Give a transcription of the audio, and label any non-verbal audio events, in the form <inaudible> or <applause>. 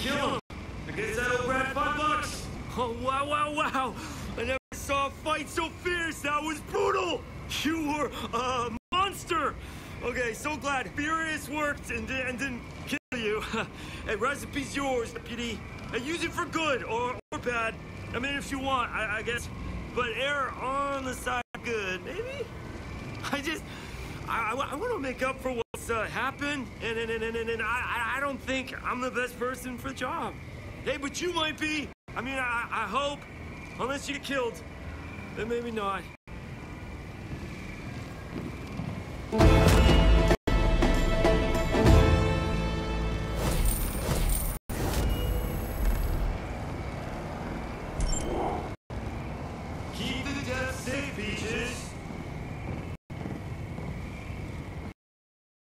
kill him. Against that old Brad Five Bucks. Oh, wow, wow, wow. I never saw a fight so fierce. That was brutal. You were a monster. Okay, so glad. Furious worked and, and didn't kill you. <laughs> Hey, recipe's yours, deputy. And use it for good or, or bad. I mean, if you want, I, I guess. But err on the side good, maybe? I just... I, I, I want to make up for what... Uh, happen, and, and, and, and, and I, I don't think I'm the best person for the job. Hey, but you might be. I mean, I, I hope. Unless you get killed. Then maybe not. Keep the death safe, Peaches.